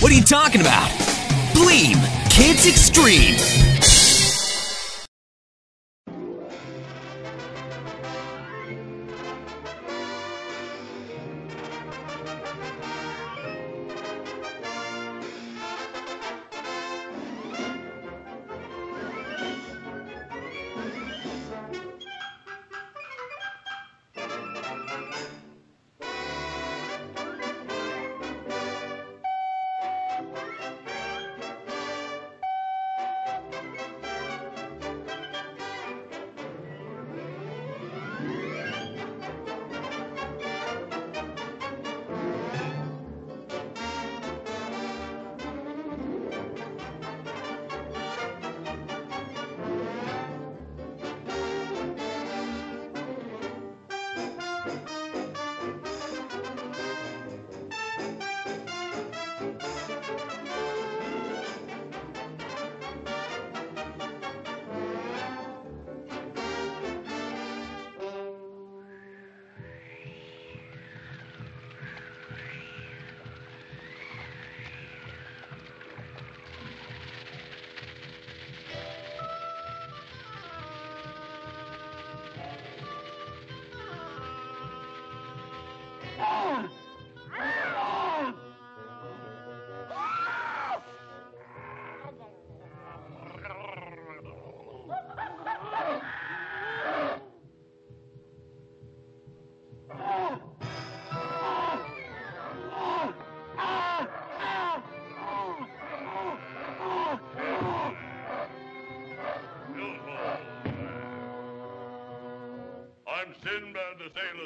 What are you talking about? Bleem, Kidz Extreme.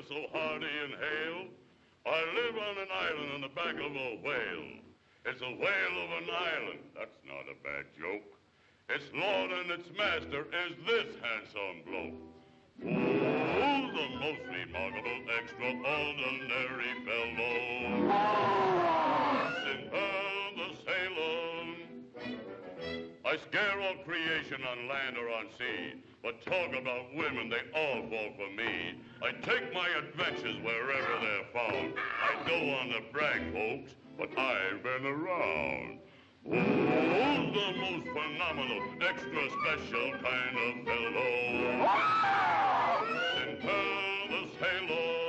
So hardy and hale. I live on an island on the back of a whale. It's a whale of an island. That's not a bad joke. Its lord and its master is this handsome bloke. Oh, the most remarkable, extraordinary fellow. Sinbad the sailor. I scare all creation on land or on sea. But talk about women, they all fall for me. I take my adventures wherever they're found. I don't want to brag, folks, but I've been around. Oh, the most phenomenal, extra special kind of fellow. Sinbad the sailor.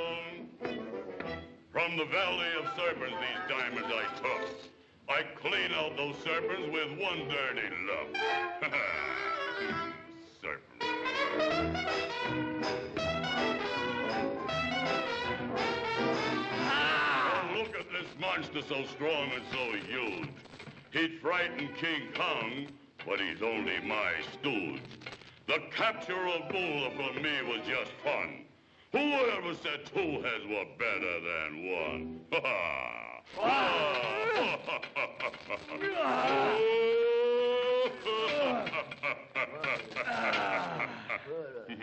From the Valley of Serpents, these diamonds I took. I clean out those serpents with one dirty look. Serpents. Oh, look at this monster so strong and so huge. He'd frighten King Kong, but he's only my stooge. The capture of Bula for me was just fun. Whoever said two heads were better than one? Ha ha! Ah. Ah. The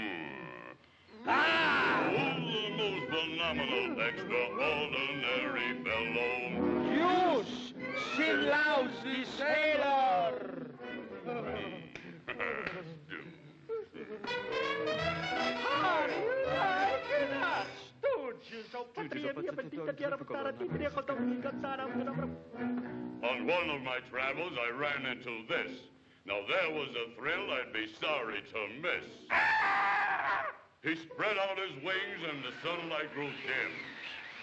most phenomenal, extraordinary fellow. Jus, Sin Laus the sailor. On one of my travels, I ran into this. Now, there was a thrill I'd be sorry to miss. He spread out his wings and the sunlight grew dim.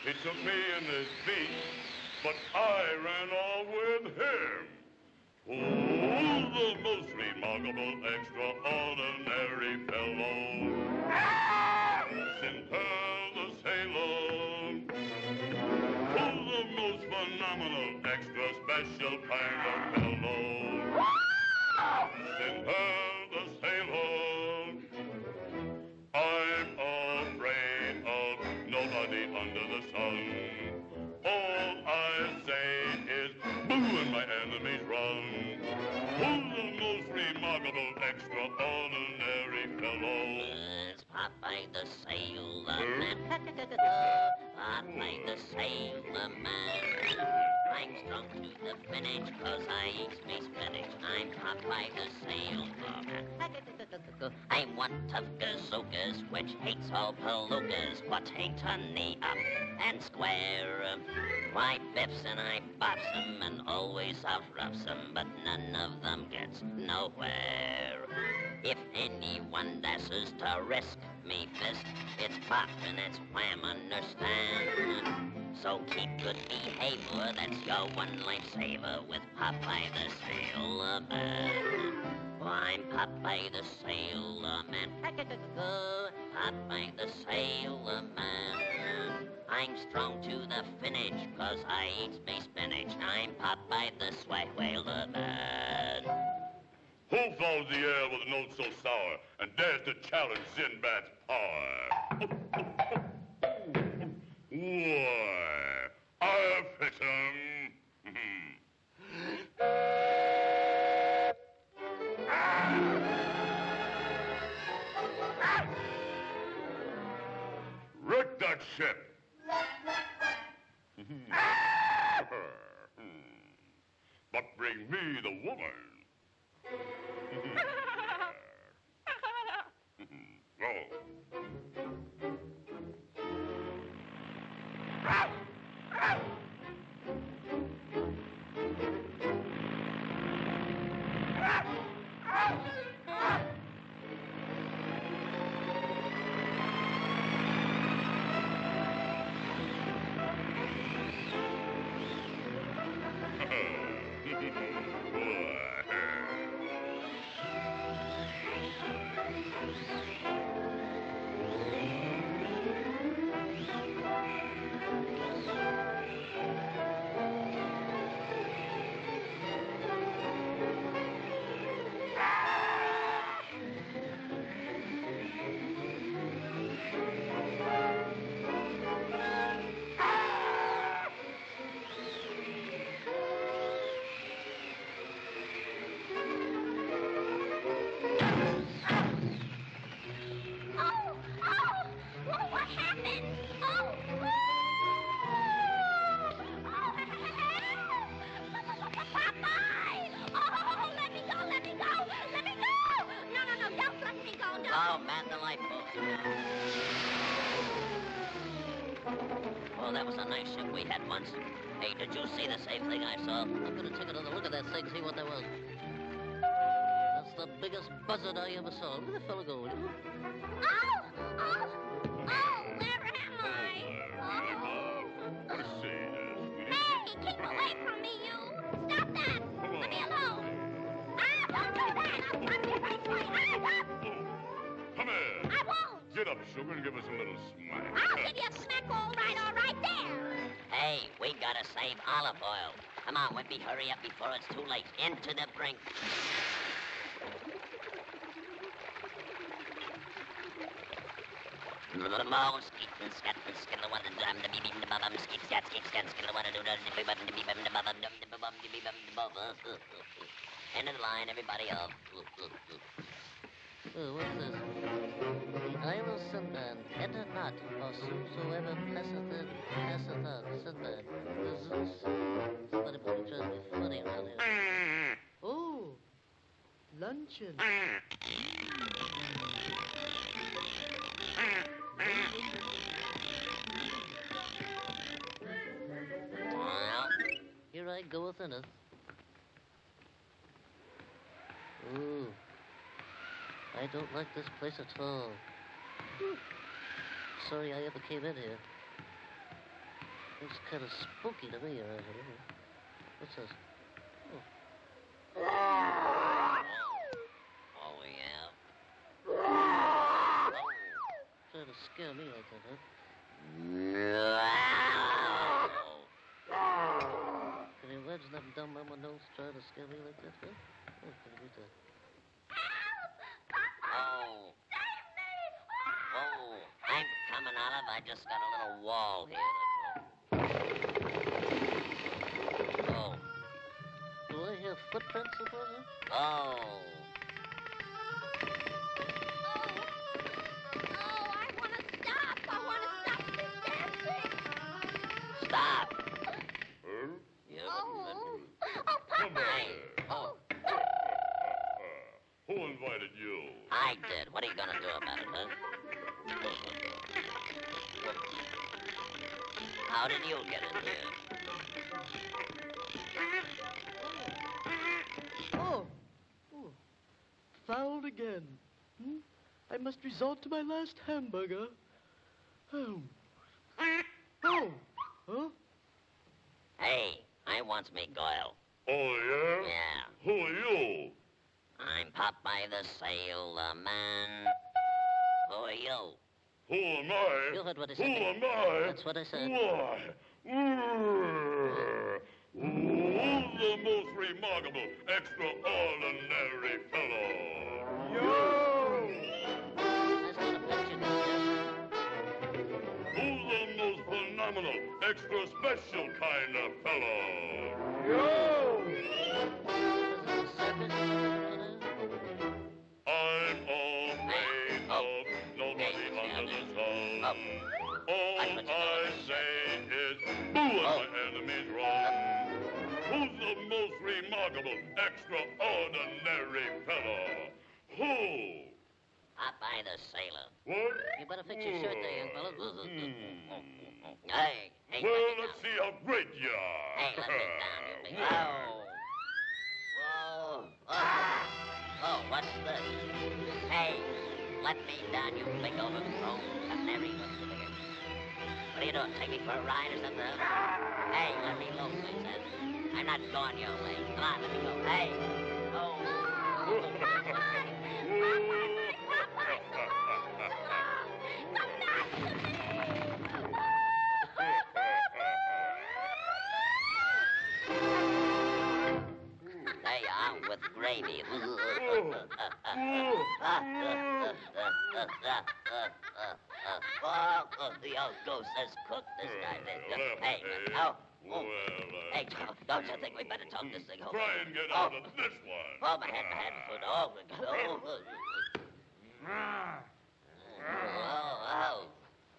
He took me in his feet, but I ran all with him. Oh, the most remarkable, extraordinary fellow. Sinbad the sailor. Oh, the most phenomenal, extra special kind of fellow. Sinbad the sailor. I'm afraid of nobody under the sun. All I say is boo and my enemies run. Who's the most remarkable, extraordinary fellow? It's Popeye the Sailor Man. Popeye the Sailor Man. I'm strung to the finish, cause I eat me spinach. I'm Popeye the Sailor Man. I'm one of gazookas, which hates all palookas, but ain't honey up and square. Why biffs and I bops 'em and always outroughs 'em, but none of them gets nowhere. If anyone dashes to risk me fist, it's pop and it's wham, understand? So keep good behavior, that's your one lifesaver with Popeye the Sailor Man. I'm Popeye the Sailor Man. Popeye the Sailor Man. I'm strong to the finish, cause I eat me spinach. I'm Popeye the Swag Whaler Man. Who fills the air with a note so sour and dares to challenge Sinbad's power? Why, Him. Wreck that ship. Hmm. but bring me the woman. Hmm. Hmm. oh. Ship once. Hey, did you see the same thing I saw? I'm gonna take another look at that thing, see what that was. That's the biggest buzzard I ever saw. Look at the fellow go, will you? Oh, oh, oh, where am I? Oh. What is this? Hey, keep away from me, you! Stop that! Let me alone! Ah, don't do that! I'll punch you right through it. Ah, Come here. I won't! Get up, sugar, and give us a little smack. I'll give you a smack all gotta save Olive Oyl. Come on, Wimpy, hurry up before it's too late. Into the brink. End of the line, everybody what's this? The Isle of Sinbad, enter not, or whosoever passeth passeth out, Sinbad. This is- Somebody probably trying to be funny around here. Oh, luncheon. Well, here I go within it. Ooh. I don't like this place at all. Sorry I ever came in here. It's kind of spooky to me around here. What's this? Oh. Oh, yeah. Oh. Trying to scare me like that, huh? on. I just got a little wall here. Oh. Do I hear footprints or something? Oh. Stop! Hmm? Yeah, oh. oh, Popeye! Oh. Who invited you? I did. What are you gonna do about it, huh? How did you get in here? Oh. oh. Fouled again. Hmm? I must resort to my last hamburger. Oh. Oh. Huh? Hey, I wants me Goyle. Oh, yeah? Yeah. Who are you? I'm Popeye the Sailor Man. Who are you? Who am I? You heard what I Who said. am I? That's what I said. Why? Urgh. The most remarkable, extraordinary fellow? Yo! Nice little pet you. Who's the most phenomenal, extra special kind of fellow? Yo! Remarkable, extraordinary fellow? Who? Popeye the Sailor. What? You better fix your shirt there, young fella. Hmm. Hey, hey, Well, let down. see how great you are. Hey, let me down, you big... Oh. Whoa. Oh. Oh, what's this? Hey, let me down, you big overgrown canary. What's the? What are you doing? Take me for a ride or something? Hey, let me loose, I said. I'm not going your way. Come on, let me go. Hey. Oh. There you are with gravy. oh, the old goose has cooked this. Did. Hey, oh, Well, oh. uh, Hey, Joe, don't you think we better talk this thing over? try and get oh. out of this one. Oh, my head, my head, foot. Oh, oh, oh, oh,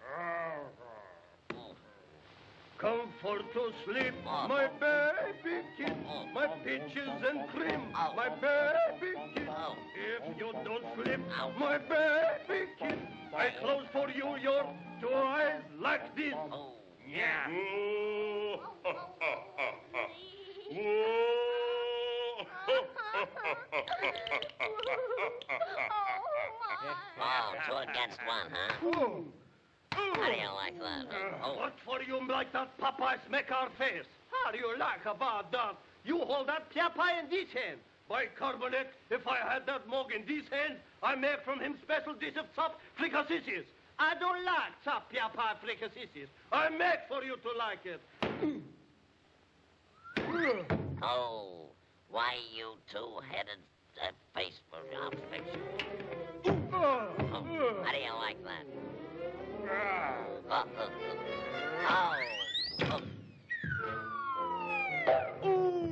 oh. Comfort to sleep, Oh. my baby kid, Oh. my peaches and cream, Oh. my baby kid. Oh. If you don't sleep, Ow. my baby kid, I close for you your two eyes like this. Oh. Yeah. Oh, two against one, huh? Ooh. How do you like that? Oh, What for you like that Popeye smack our face? How do you like about that? You hold that Popeye in this hand. By carbonate, if I had that mug in this hand, I make from him special dish of chop fricassees. I don't like chop Popeye fricassees. I make for you to like it. Oh. Why you two-headed uh, face for I'll fix you. Oh, how do you like that? Oh, oh,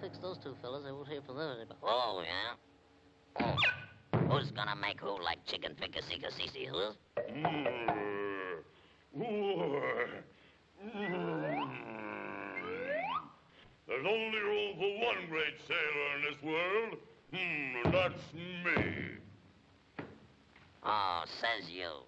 Well, I guess I those two fellas. I won't hear from them anymore. Oh, yeah? Oh. Who's gonna make who like chicken fricassee cassisi, huh? There's only room for one great sailor in this world. Hmm, that's me. Oh, says you.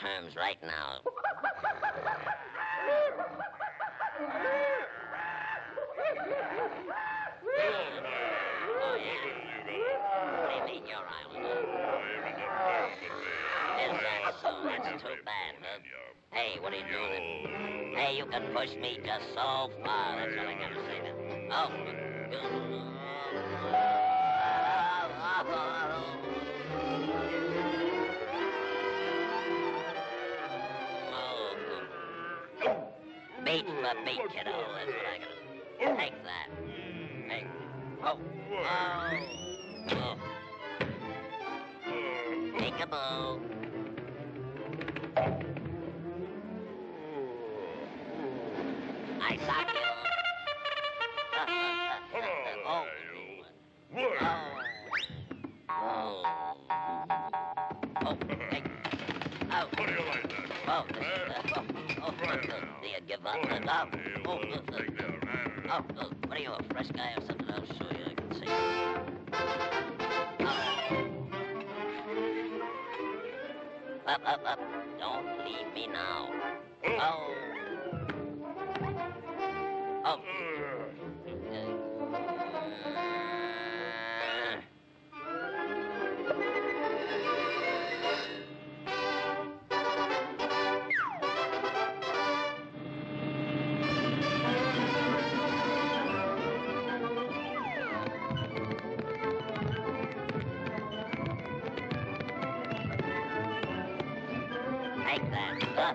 Terms right now. Oh, yeah? What do you mean? Is that so? That's too bad, huh? Hey, what are you doing? Hey, you can push me just so far. That's all I gotta say now. Oh. For beat, kiddo. That's what I gotta. Take that. Hey. Oh. Oh. Oh. Peekaboo. Give up? Oh, buddy. oh, oh, oh, oh, what are you, a fresh guy or something? I'll show you. I can see. Oh. Up, up, up. Don't leave me now. Oh. Oh.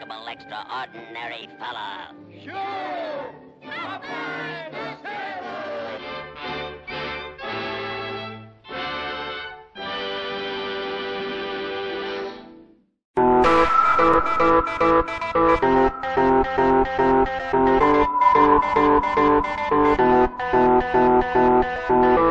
remarkable, extraordinary fella? Popeye the Sailor!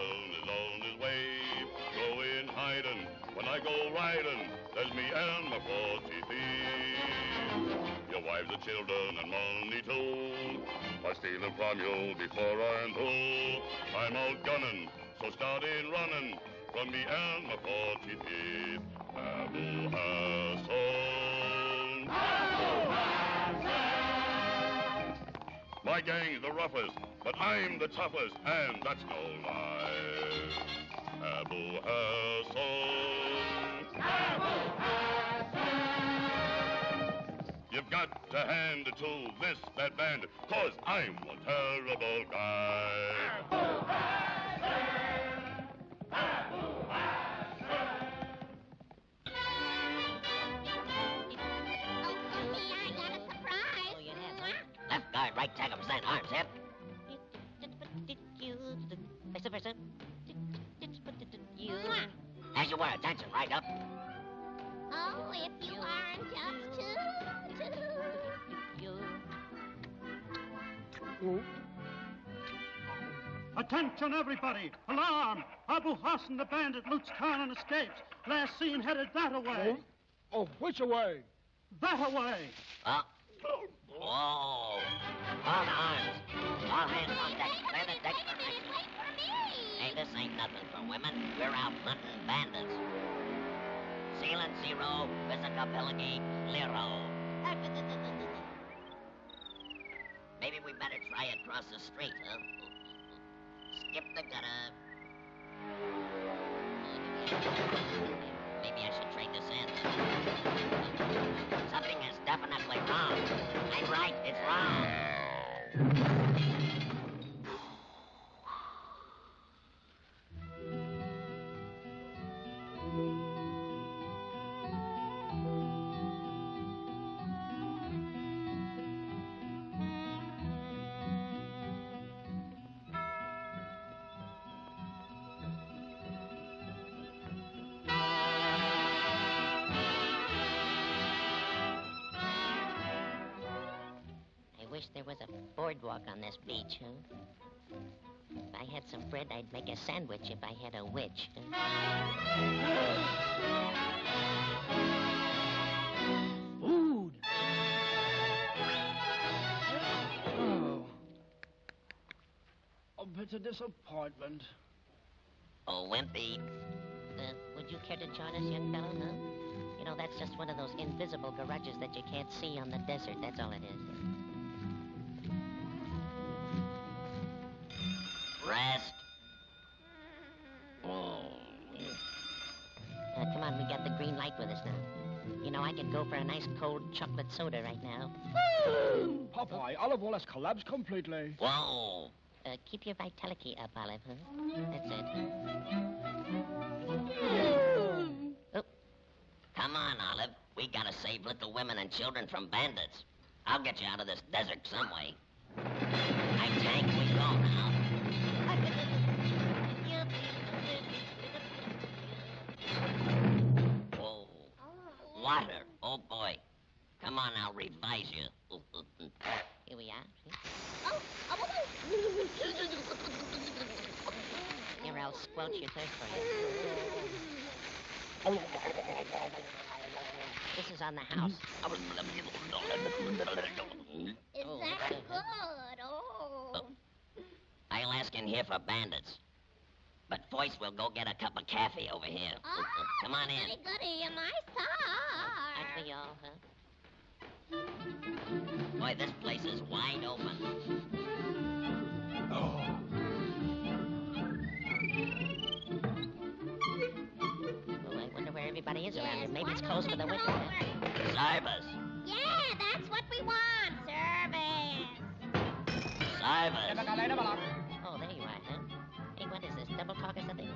Abba is on his way. Go in hiding, when I go riding, there's me and my forty thieves. Your wives and children and money too, are stealing from you before I'm through. I'm out gunning, so start in running, from me and my forty thieves. Abu Hassan. My gang's the roughest, but I'm the toughest, and that's no lie. Abu Hassan. Abu Hassan. You've got to hand it to this bad band, cause I'm one terrible guy. Oh, me, I got a surprise. Oh, you have, huh? Left guard, right tag 'em, stand arms, hip. Person, person. You. As you were, attention, right up. Oh, if you aren't just too, too. You. Attention, everybody! Alarm! Abu Hassan, the bandit, loots town and escapes. Last seen headed that away. Oh, which away? That away. Oh. Whoa. All arms. Hands on deck. Clear the deck for action. Wait for me! Hey, this ain't nothing for women. We're out hunting bandits. Sealant zero, Visacapelagi Lero. Maybe we better try it across the street, huh? Skip the gutter. Maybe I should trade this in. Something is definitely wrong. I'm right, it's wrong. A boardwalk on this beach, huh? If I had some bread, I'd make a sandwich if I had a witch. Food. Oh. A bitter disappointment. Oh, Wimpy. Uh, would you care to join us, young fellow, huh? You know, that's just one of those invisible garages that you can't see on the desert. That's all it is. Rest. Oh. Uh, come on, we got the green light with us now. You know, I could go for a nice cold chocolate soda right now. Popeye, Olive Oyl has collapsed completely. Whoa. Uh, keep your vitality up, Olive, huh? That's it. Oh. Come on, Olive. We gotta save little women and children from bandits. I'll get you out of this desert some way. I tank, we Water. Oh, boy. Come on, I'll revise you. Here we are. Oh, oh, oh, Here, I'll squelch your thirst for you. This is on the house. Is Oh, that good? Oh. oh. I'll ask in here for bandits. But first, we'll go get a cup of coffee over here. Oh, Come on in. Goody, goody, am I Aren't sorry? we all, huh? Boy, this place is wide open. Oh. Well, I wonder where everybody is around here. Maybe it's closed for the winter. huh? Service. Yeah, that's what we want. Service. Service. Double talk or something?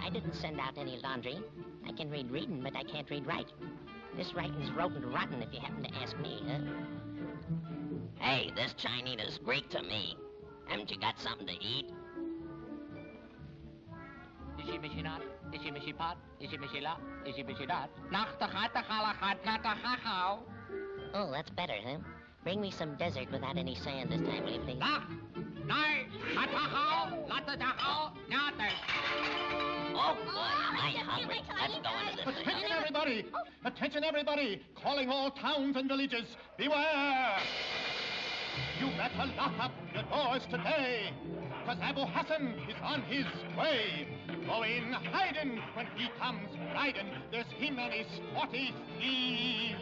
I didn't send out any laundry. I can read reading, but I can't read write. This writing's rodent rotten, if you happen to ask me, huh? Hey, this Chinese is Greek to me. Haven't you got something to eat? Ishi mishi not, ishi mishi pot, ishi mishi la, ishi mishi dot. Nach de chata chala chat nata ha Oh, that's better, huh? Bring me some desert without any sand this time, will you please? Nach, nai, chata hao, lata da hao, nata. Oh, boy, Oh, am hungry. wait till I Let's go into this. Attention, everybody! Oh. Attention, everybody! Calling all towns and villages. Beware! You better lock up your doors today, because Abu Hassan is on his way. Go in hiding when he comes riding. There's him and his forty thieves.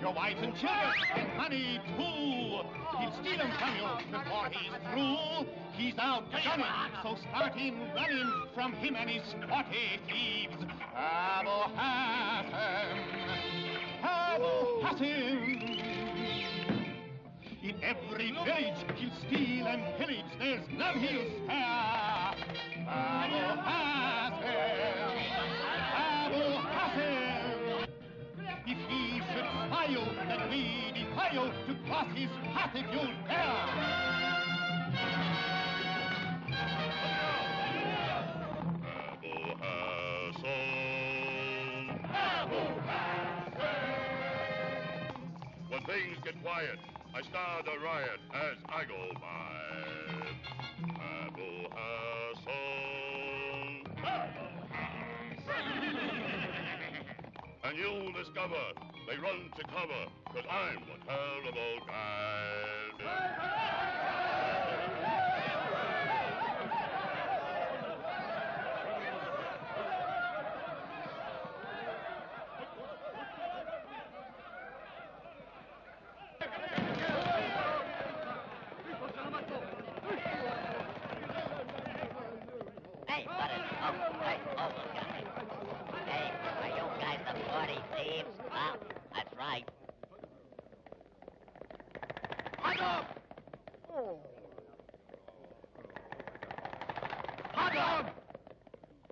Your wives and children and money too. He'll steal them from you before he's through. He's out gunning, so start him running from him and his forty thieves. Abu Hassan, Abu Hassan. Every village he'll steal and pillage. There's none he'll spare. Abu Hassan, Abu Hassan. If he should spy you, then we defy you to cross his path if you dare. Abu Hassan. When things get quiet, I start a riot as I go by. Abu Hassan. And you'll discover they run to cover, cause I'm a terrible guy. Hey, what is... Oh, hey, oh, God. Hey, are you guys the party thieves? God!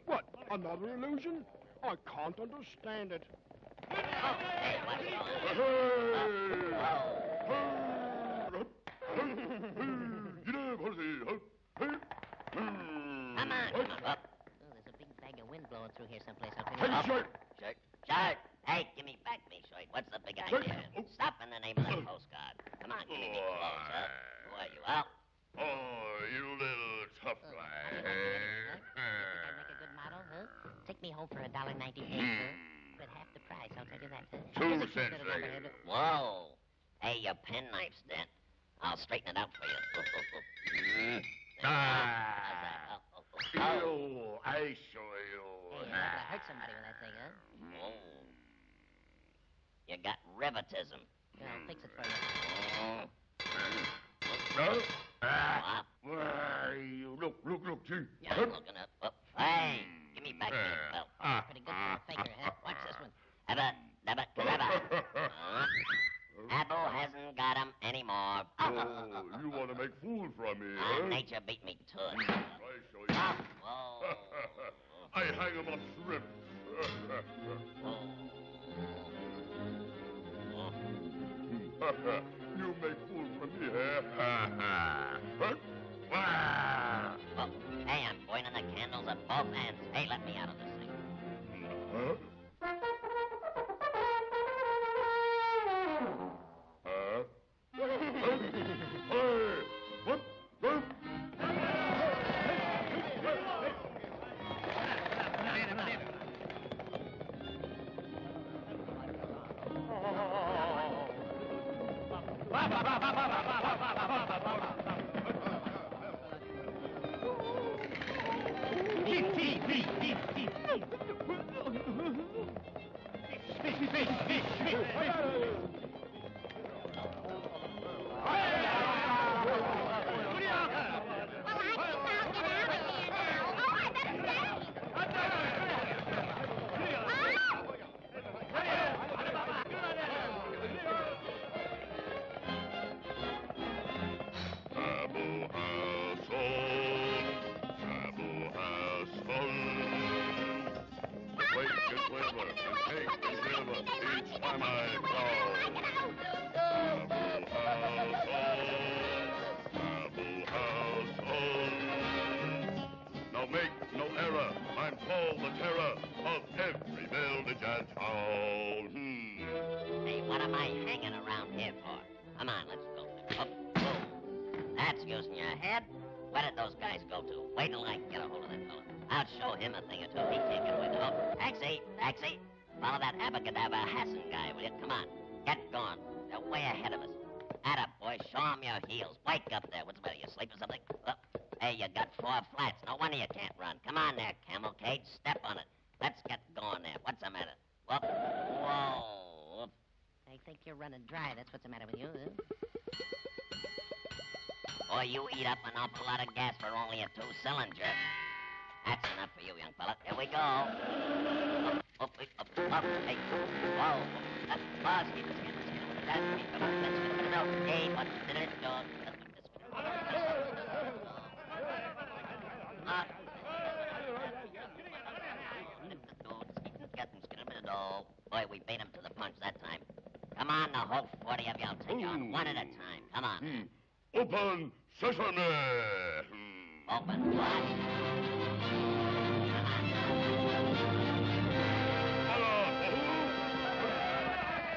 What, another illusion? I can't understand it. Hey, what's That's using your head. Where did those guys go to? Wait till I get a hold of that fellow. I'll show him a thing or two. He can't get away. Oh, taxi, taxi. Follow that abacadabra Hassan guy, will you? Come on. Get going. They're way ahead of us. Atta boy, show 'em your heels. Wake up there. What's the matter? You asleep or something? Oh, hey, you got four flats. No wonder you can't run. Come on there, Camel Cage. Step on it. Let's get going there. What's the matter? Whoop. Whoa. Whoop. I think you're running dry. That's what's the matter with you, huh? Boy, you eat up an awful lot of gas for only a two-cylinder. That's enough for you, young fella. Here we go. Up, up, up, up, up. Hey, whoa. That's boss. Keep. That's me. What did it do? Up. Boy, we beat him to the punch that time. Come on, the whole 40 of you. I'll take you on one at a time. Come on. Hmm. Open sesame! Open what?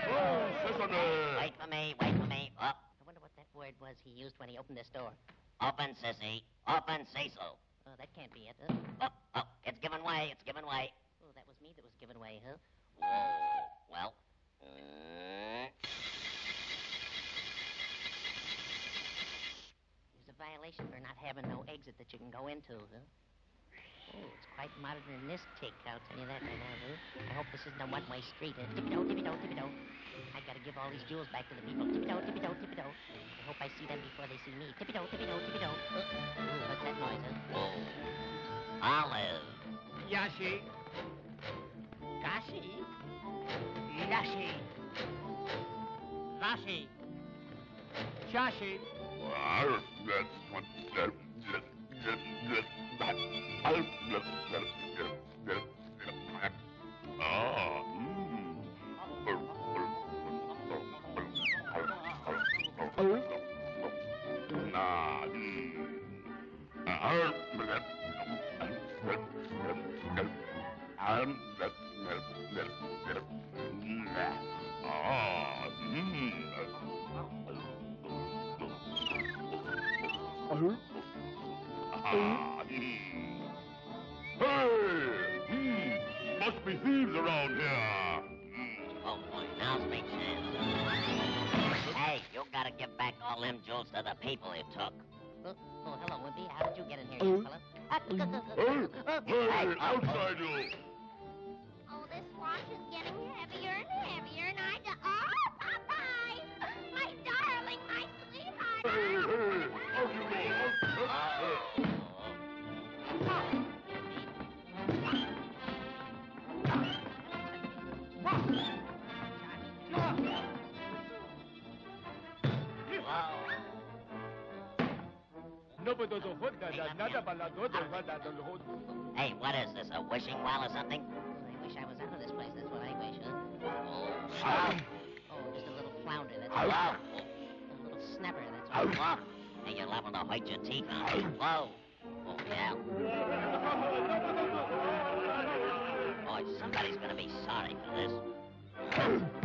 Oh, sesame! Wait for me, wait for me. Up. I wonder what that word was he used when he opened this door. Open, sissy. Open, Cecil. Oh, that can't be it, huh? Oh, oh, it's giving way, it's giving way. Oh, that was me that was giving way, huh? Whoa. Well. mm, There's a violation for not having no exit that you can go into, huh? Oh, it's quite modern modernistic, I'll tell you that right now, huh? I hope this isn't a one-way street, huh? Tippy-do, tippy-do, tippy-do. I gotta give all these jewels back to the people. Tippy-do, tippy-do, tippy-do. I hope I see them before they see me. Tippy-do, tippy-do, tippy-do. Uh, ooh, what's that noise, huh? whoa. Olive. Yashi. Gashi. Yashi. Vashi. Shashi. Oh. damn jolts to the people it took. Oh, oh hello, Wimpy. How did you get in here, oh. you fella? Ah, oh, oh, hey, outside you! Oh, this watch is getting heavier and heavier, and I... Oh, Popeye! My darling, my sweetheart! Hey, what is this, a wishing well or something? I wish I was out of this place, that's what I wish, huh? Ah. Oh, just a little flounder, that's ah. all. A little snapper, that's all. Ah. Hey, you're liable to hurt your teeth, huh? Whoa. Oh, yeah. Boy, somebody's gonna be sorry for this.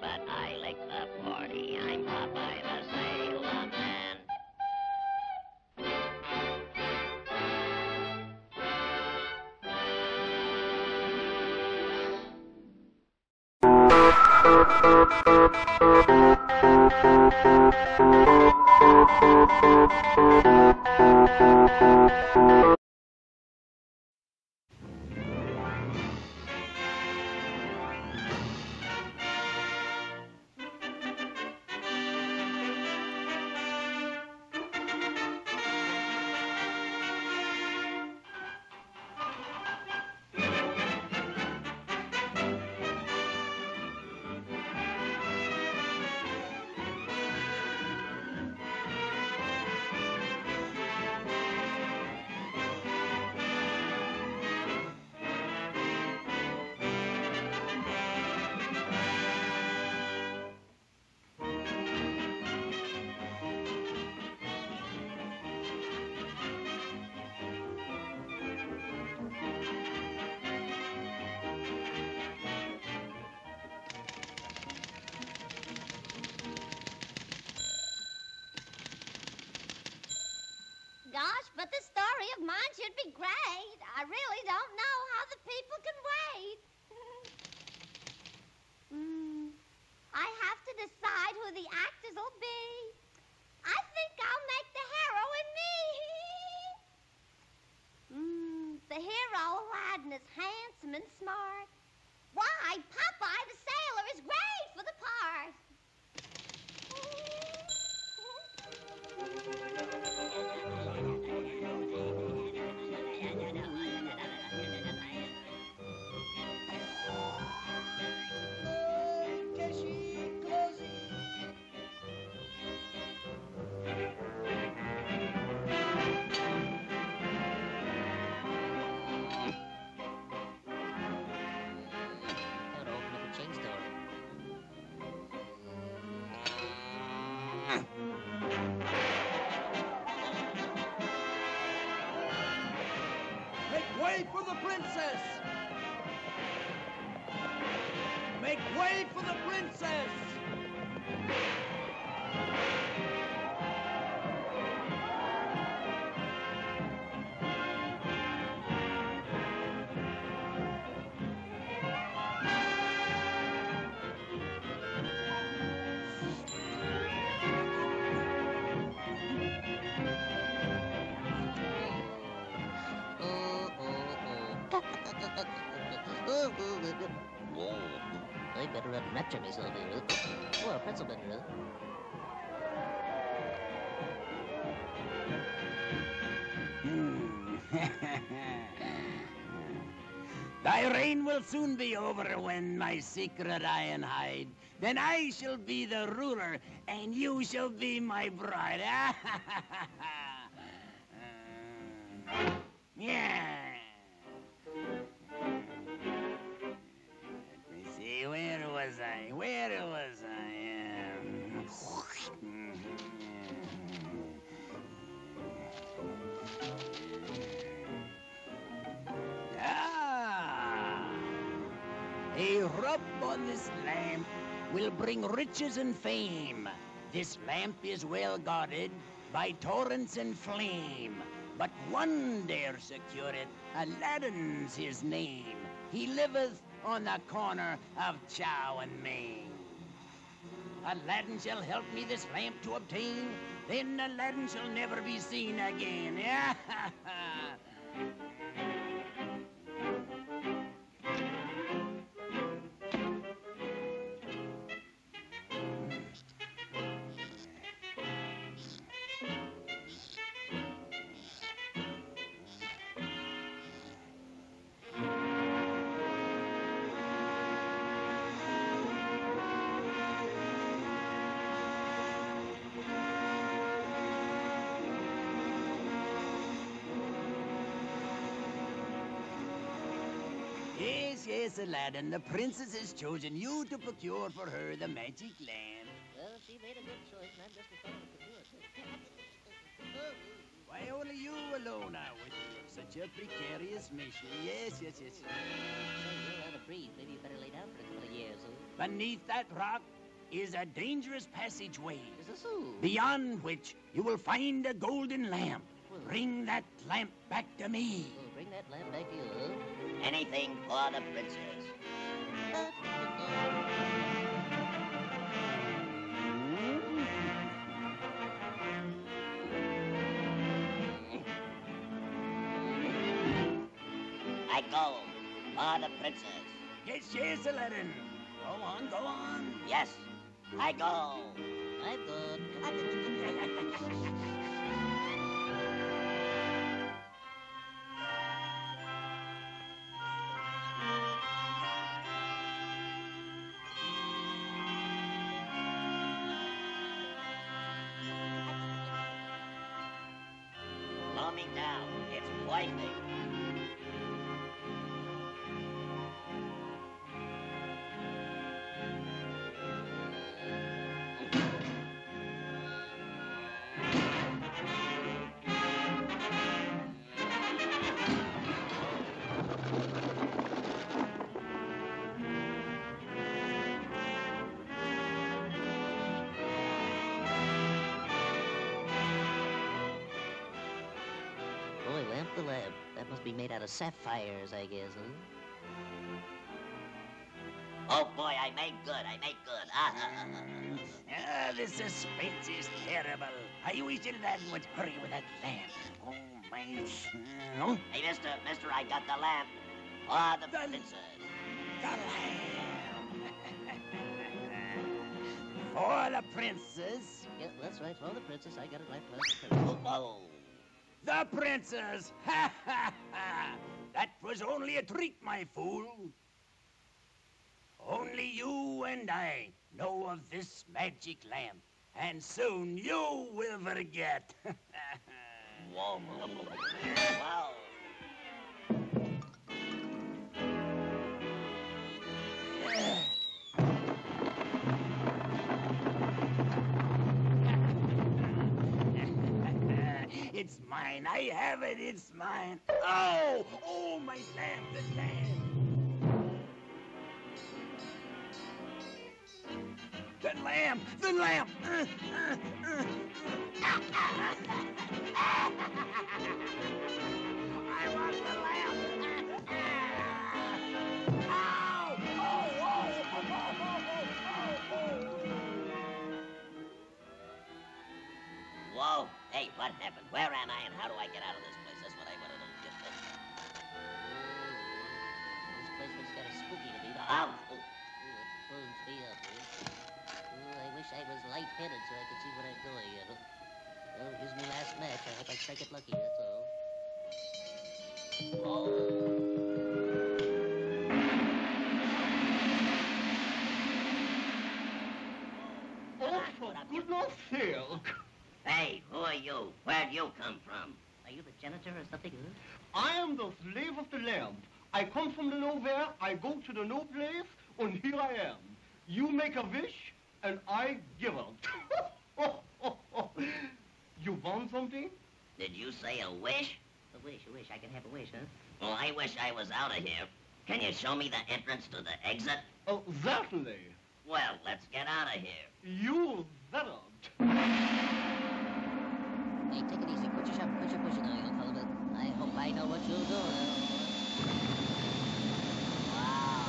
but I lick the 40. I'm Popeye the Sailor Man. Mine should be great. I really don't know how the people can wait. Hmm. I have to decide who the actors princess! Here. Or pretzel. Thy reign will soon be over when my secret I hide. Then I shall be the ruler, and you shall be my bride. Hmm. yeah. Will bring riches and fame. This lamp is well guarded by torrents and flame. But one dare secure it, Aladdin's his name. He liveth on the corner of Chow and Main. Aladdin shall help me this lamp to obtain, then Aladdin shall never be seen again. Yes, yes, Aladdin. The princess has chosen you to procure for her the magic lamp. Well, she made a good choice, and I'm just a fellow could do it. Why, only you alone are with me. Such a precarious mission. Yes, yes, yes. So you're out of breath. Maybe you better lay down for a couple of years, huh? Beneath that rock is a dangerous passageway, Is this so? beyond which you will find a golden lamp. Bring that lamp back to me. Oh, bring that lamp back here, huh? Anything for the princess. I go for the princess. Yes, yes, Aladdin. Go on, go on. Yes, I go. I'm good. That must be made out of sapphires, I guess, huh? Oh boy, I made good. I made good. Ah, ah, ah. Ah, the suspense is terrible. I wish you hadn't would hurry with that lamp. Oh, my... Oh, Hey, mister, mister, I got the lamp. Ah, the The- princess. the lamp. For the princess. Yeah, that's right. For the princess, I got it right for the princess. Oh, whoa. The princess! Ha ha ha! That was only a trick, my fool. Only you and I know of this magic lamp, and soon you will forget. Wow. It's mine. I have it. It's mine. Oh! Oh, my lamp, the lamp. The lamp! The lamp! I want the lamp! Hey, what happened? Where am I and how do I get out of this place? That's what I want to know. This. Place looks kind of spooky to me. It pulls me up. eh? Ooh, I wish I was light-headed so I could see what I'm doing. You know? Well, here's my last match. I hope I strike it lucky, that's all. Oh, Where'd you come from? Are you the janitor or something? Huh? I am the slave of the lamp. I come from the nowhere, I go to the no place, and here I am. You make a wish, and I give it. you want something? Did you say a wish? A wish, a wish. I can have a wish, huh? Well, I wish I was out of here. Can you show me the entrance to the exit? Oh, certainly. Well, let's get out of here. You better. Hey, take it easy. Put your put your push it now, young fella. But I hope I know what you'll do. Wow.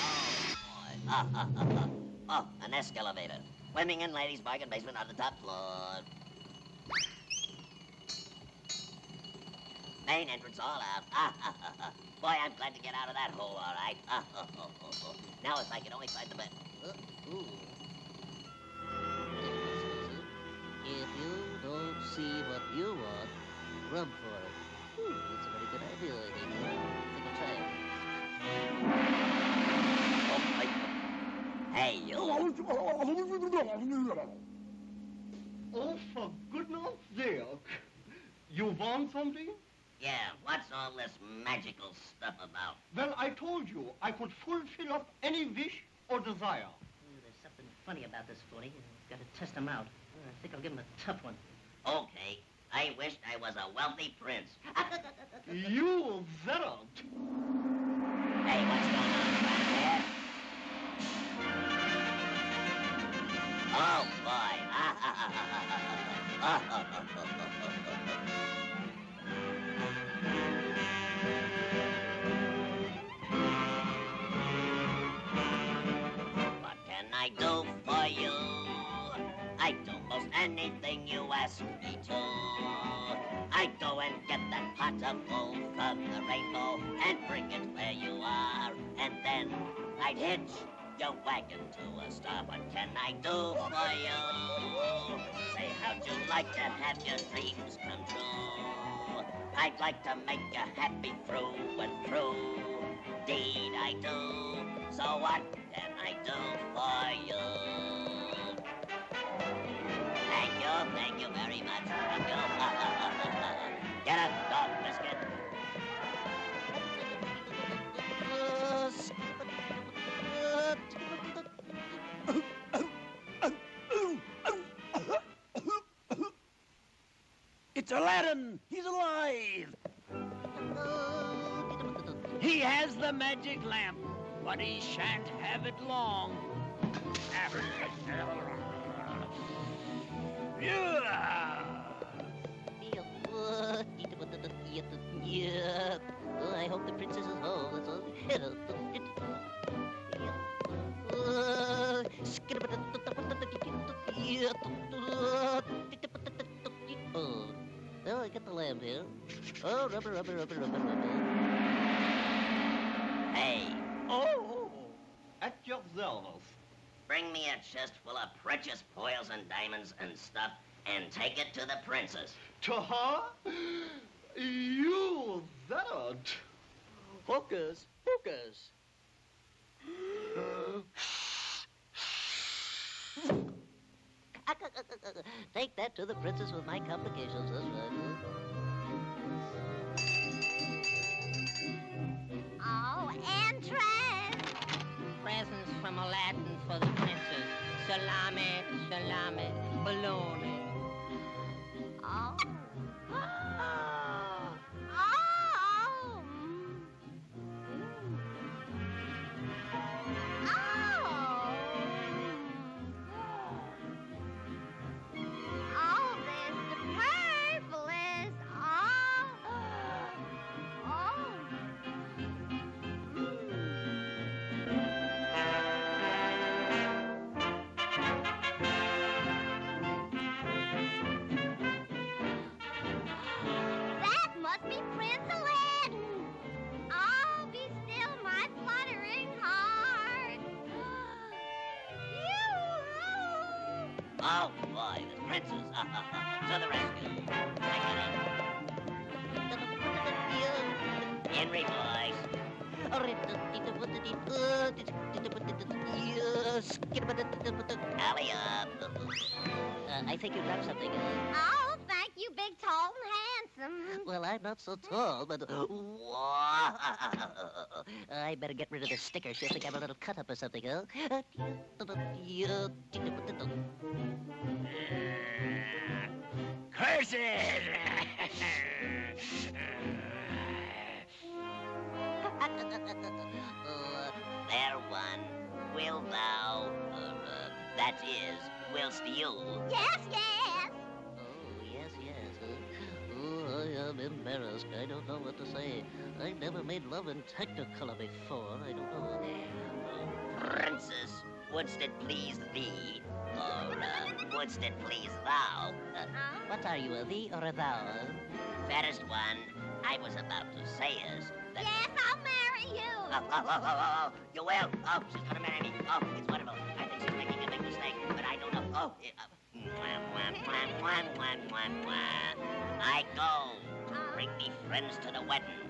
Oh, boy. oh, an escalator. Women and ladies, bargain basement on the top floor. Main entrance all out. Boy, I'm glad to get out of that hole, all right. now if I could only find the bed. Uh, ooh. If you don't see what you want, run for it. Ooh, that's a very good idea, I think. I think I'll try it. Oh, I... Hey, you. Oh, for goodness sake. You want something? Yeah, what's all this magical stuff about? Well, I told you I could fulfill up any wish or desire. Ooh, there's something funny about this phony. Got to test him out. Uh, I think I'll give him a tough one. Okay, I wished I was a wealthy prince. You better. Hey, what's going on back there? Oh, boy. Do anything you ask me to. I go and get that pot of gold from the rainbow and bring it where you are. And then I'd hitch your wagon to a star. What can I do for you? Say, how'd you like to have your dreams come true? I'd like to make you happy through and through. Indeed I do. So what can I do for you? Thank you, thank you very much. Thank you. Get up, dog biscuit. It's Aladdin! He's alive! He has the magic lamp, but he shan't have it long. Нет! Вот. I hope the princess is home. Oh, I got the lamb here. Oh, rubber, rubber, rubber, rubber, rubber. Hey! Oh! At your service bring me a chest full of precious pearls and diamonds and stuff and take it to the princess. To her? You that? Hocus pocus. Take that to the princess with my complications. That's right. Oh, entrance! Presents from Aladdin for the princess. Salami, salami, bologna. Oh. Oh. Uh, I think you dropped something. Uh, Oh, thank you, big, tall, and handsome. well, I'm not so tall, but. I better get rid of the sticker. She'll think I'm a little cut up or something, huh? Curses! Uh, there one. Will thou, uh, uh, that is, whilst you, Yes, yes. Oh, yes, yes. Oh, I am embarrassed. I don't know what to say. I never made love in Technicolor before. I don't know. princess, wouldst it please thee, or uh, wouldst it please thou? Uh. What are you, a thee or a thou? fairest one, I was about to say is. Yes, I'll marry you. Oh, oh, oh, oh, oh, oh, you will. Oh, she's gonna marry me. Oh, it's wonderful. I think she's making a big mistake, but I don't know. Oh, it, uh, mwah, mwah, mwah, mwah, mwah, mwah, mwah. I go. Bring me friends to the wedding,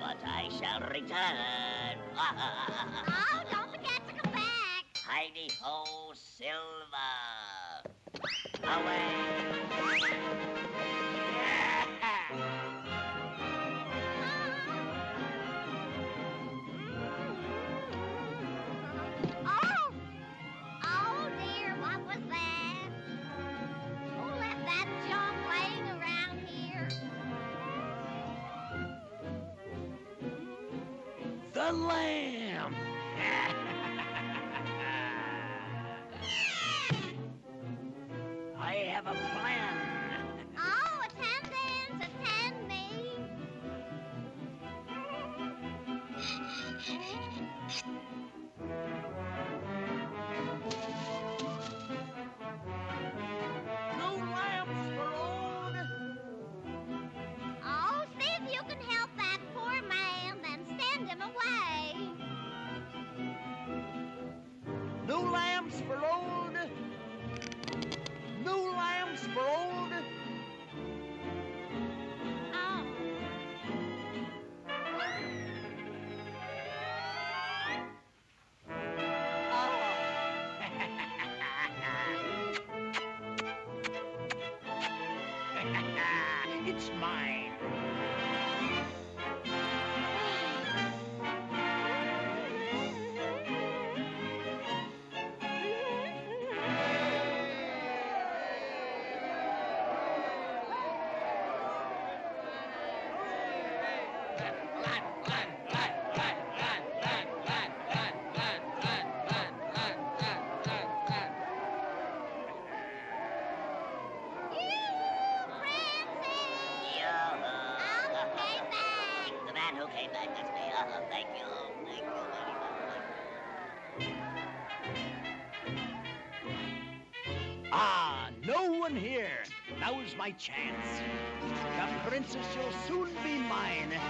but I shall return. Oh, don't forget to come back. Heidi ho, Silver. Away. The lamb! it's mine. My chance. The princess shall soon be mine.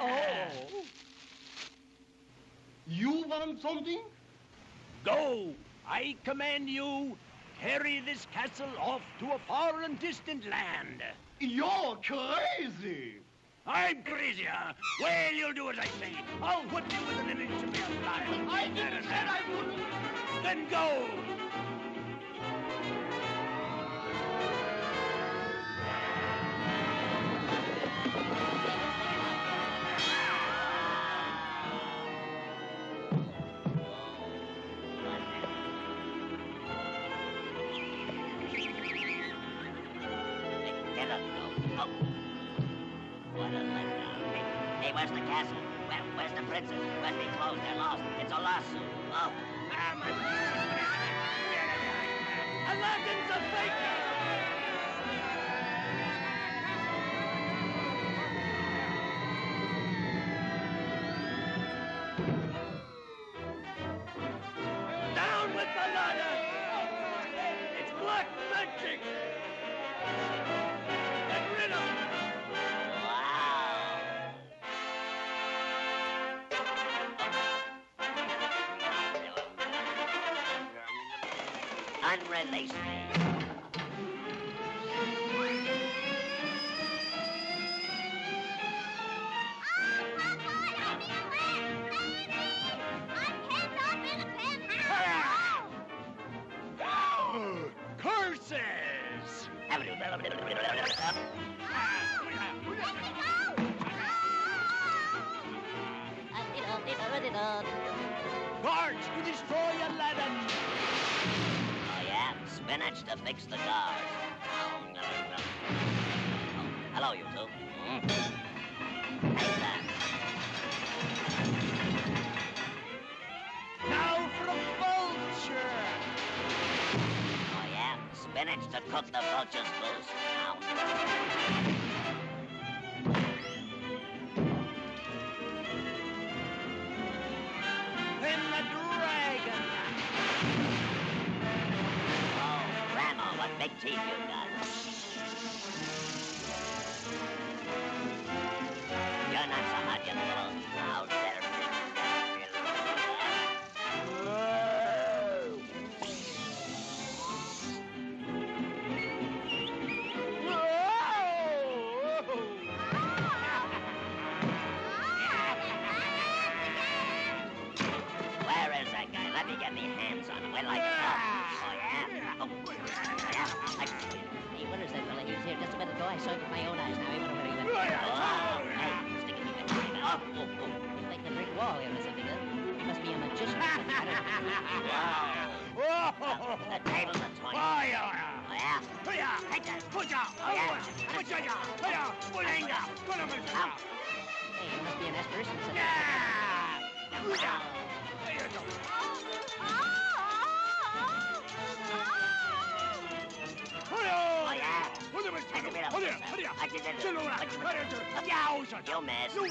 Oh. You want something? Go! I command you, carry this castle off to a far and distant land. You're crazy. I'm crazy, huh? Well, you'll do as I say. I'll whip you with an image of your life. I didn't said I wouldn't. Then go! It's a lawsuit. Unrelease Spinach to fix the guards. Oh, no, no. Oh, hello, you two. Hmm? How's that? Now for a vulture! Oh, yeah? Spinach to cook the vulture's goose. Now. Out. Oh. hey, he must be an aspiration. Oh, yeah. I can beat him. I can get him. You missed.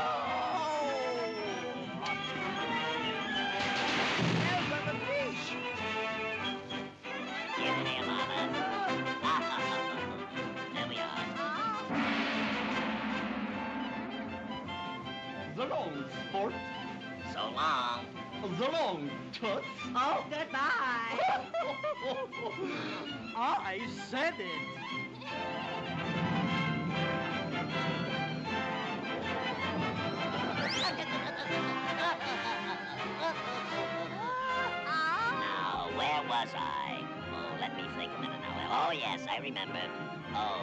Give So long. the long toots. Oh, goodbye. I said it. Now, where was I? Oh, let me think a minute now. Oh, yes, I remember. Oh.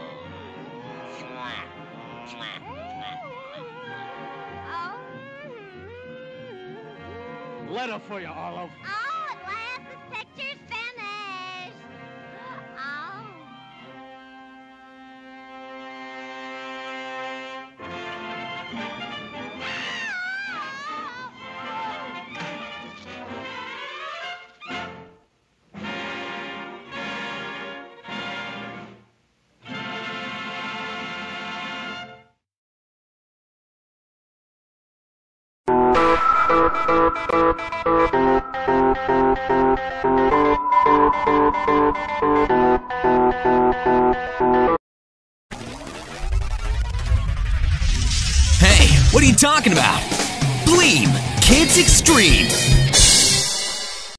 Mwah. Mwah. Letter for you, Olive. Oh, Hey, what are you talking about? Bleem, Kidz Extreme.